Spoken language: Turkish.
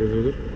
yazıyordur.